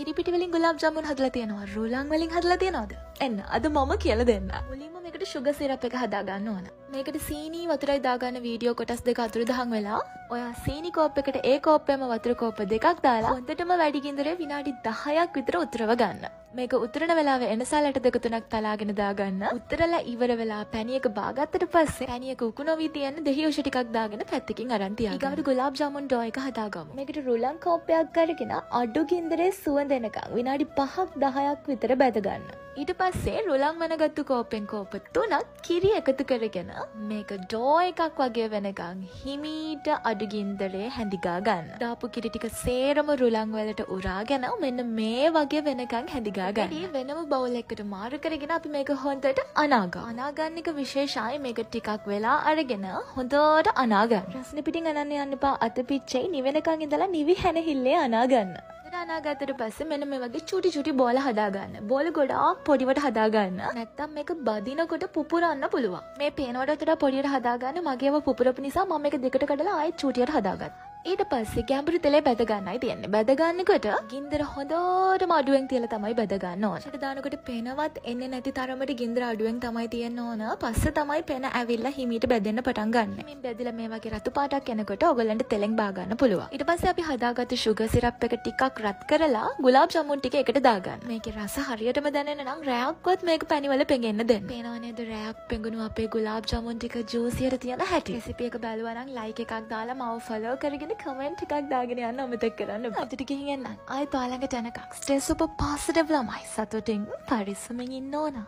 කිරිපිටි වලින් ගුලාබ් ජාමුන් හදලා තියෙනවා. රුලන් වලින් හදලා තියෙනවද? එන්න අද මම කියලා දෙන්න මුලින්ම මේකට සුගර් සිරප් එක හදාගන්න ඕන මේකට සීනී වතුරයි දාගන්න වීඩියෝ කොටස් දෙක අතුරු දහන් වෙලා ඔයා සීනි කෝප් එකට ඒ කෝප්පෙම වතුර කෝප දෙකක් දාලා හොඳටම වැඩි ගින්දරේ විනාඩි 10ක් විතර උතුරව ගන්න මේක උතරන වෙලාව එනසාලට දෙක තුනක් තලාගෙන දාගන්න උත්තරලා ඉවර වෙලා පැණියක බාගත්තට පස්සේ පැණියක උකුණු නොවී තියෙන දෙහි උෂ ටිකක් දාගෙන පැත්තකින් අරන් තියාගන්න. ඊගාවට ගුලාබ් ජාමුන් ඩෝ එක හදාගමු. මේකට රුලන් කෝප්පයක් අරගෙන අඩු ගින්දරේ සුවඳ එනකන් විනාඩි 5ක් 10ක් විතර බැද ගන්න. ඊට පස්සේ රුලන් වනගත්තු කෝපෙන් කෝප තුනක් කිරි එකතු කරගෙන මේක ඩෝ එකක් වගේ වෙනකං හිමීට අඩුගින්දරේ හැඳිගා ගන්න. දාපු කිරි ටික සේරම රුලන් වලට උරාගෙන මෙන්න මේ වගේ වෙනකං හැඳිගා ගන්න. වෙනම බවල් එකට මාරු කරගෙන අපි මේක හොඳට අනාගා අනාගන්න එක විශේෂයි මේක ටිකක් වෙලා අරගෙන හොඳට අනාගන්න රස්න පිටින් අනන්න යන්න පා අත පිච්චයි නිවෙනකං ඉඳලා නිවි හැනහිල්ලේ අනාගන්න අනාගතට පස්සේ මෙන්න මේ වගේ චුටි චුටි බෝල හදාගන්න. බෝල ගොඩාක් පොඩිවට හදාගන්න. නැත්තම් මේක බදිනකොට පුපුරන්න පුළුවන්. මේ පේනවට තොට පොඩියට හදාගන්න මගේව පුපුරපු නිසා මම එක දෙකට කඩලා ආයි චුටියට හදාගන්න ඊට පස්සේ ගැඹුරු තෙලේ බැදගන්නයි තියන්නේ. බැදගන්නකොට ගින්දර හොඳට මඩුවෙන් තියල තමයි බැදගන්න ඕන. ට දානකට පෙනවත් එන්න නැති තරමට ගින්දර අඩුවෙන් තමයි තියන්න ඕන. පස්ස තමයි පෙන ඇවිල්ල හිමීට බැදන්න පටන් ගන්න. බැදිල මේ වගේ රතු පාටක් යනකොට ඔගලන්ට තෙලෙක් බාගන්න පුළුව ඉට පස්ස අපි හදාගත ශුග සිරප් එක ටිකක් රත් කරලා ගුලාබ් ජමුන් ටික එකට දාගන්න. මේක රස හරියටම දැනෙන නම් රෑක්කොත් මේක පැනිවල පෙන්ගන්න දෙන්න. පේනවානේද රෑක් පෙඟුණු අපේ ගුලාබ් ජමුන් ටික ජූසියට තියෙන හැටි. සිපියක බැලුවනම් ලයි එකක් දාලා මව ෆලෝ කරගෙන ගැන කමෙන්ට් එකක් දාගෙන යන්න අමතක් කරන්න අතට ගිහිගෙන්න්න අයි පාලඟට යනකක් ස්ටේ සුප පාසටබ් ළමයි සතුටින් පරිස්සමින් ඉන්න ඕනා.